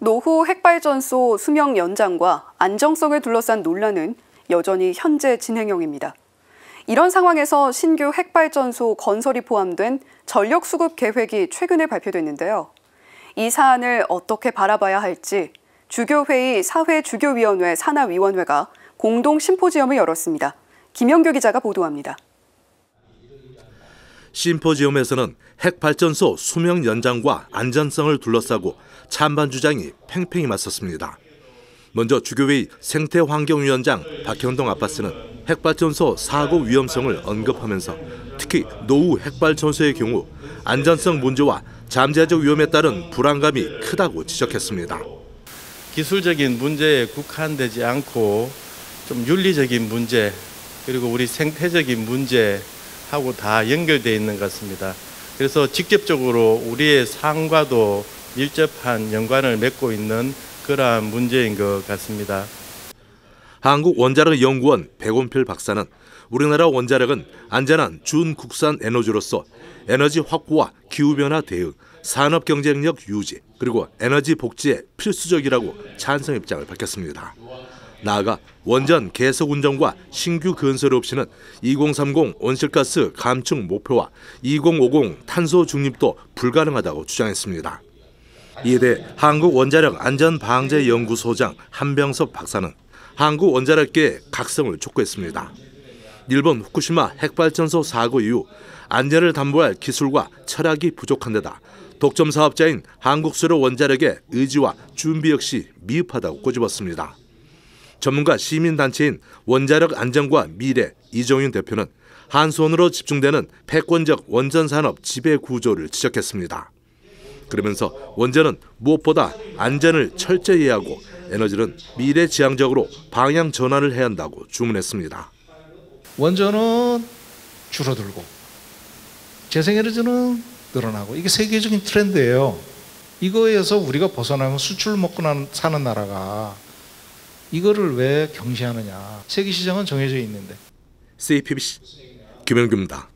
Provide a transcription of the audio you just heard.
노후 핵발전소 수명 연장과 안정성을 둘러싼 논란은 여전히 현재 진행형입니다. 이런 상황에서 신규 핵발전소 건설이 포함된 전력 수급 계획이 최근에 발표됐는데요. 이 사안을 어떻게 바라봐야 할지 주교회의 사회주교위원회 산하위원회가 공동 심포지엄을 열었습니다. 김영규 기자가 보도합니다. 심포지엄에서는 핵발전소 수명 연장과 안전성을 둘러싸고 찬반 주장이 팽팽히 맞섰습니다. 먼저 주교회의 생태환경위원장 박형동 아빠스는 핵발전소 사고 위험성을 언급하면서 특히 노후 핵발전소의 경우 안전성 문제와 잠재적 위험에 따른 불안감이 크다고 지적했습니다. 기술적인 문제에 국한되지 않고 좀 윤리적인 문제 그리고 우리 생태적인 문제 하고 다 연결되어 있는 것 같습니다. 그래서 직접적으로 우리의 삶과도 밀접한 연관을 맺고 있는 그러한 문제인 것 같습니다. 한국 원자력 연구원 백원필 박사는 우리나라 원자력은 안전한 준국산 에너지로서 에너지 확보와 기후변화 대응, 산업 경쟁력 유지, 그리고 에너지 복지에 필수적이라고 찬성 입장을 밝혔습니다. 나아가 원전 계속 운전과 신규 건설 없이는 2030 온실가스 감축 목표와 2050 탄소 중립도 불가능하다고 주장했습니다. 이에 대해 한국원자력 안전방재연구소장 한병섭 박사는 한국원자력계의 각성을 촉구했습니다. 일본 후쿠시마 핵발전소 사고 이후 안전을 담보할 기술과 철학이 부족한 데다 독점 사업자인 한국수로 원자력의 의지와 준비 역시 미흡하다고 꼬집었습니다. 전문가 시민단체인 원자력 안전과 미래 이종윤 대표는 한 손으로 집중되는 패권적 원전산업 지배 구조를 지적했습니다. 그러면서 원전은 무엇보다 안전을 철저히 하고 에너지는 미래지향적으로 방향 전환을 해야 한다고 주문했습니다. 원전은 줄어들고 재생에너지는 늘어나고 이게 세계적인 트렌드예요. 이거에서 우리가 벗어나면 수출 먹고 사는 나라가 이거를 왜 경시하느냐. 세계 시장은 정해져 있는데. CPBC 김영규입니다.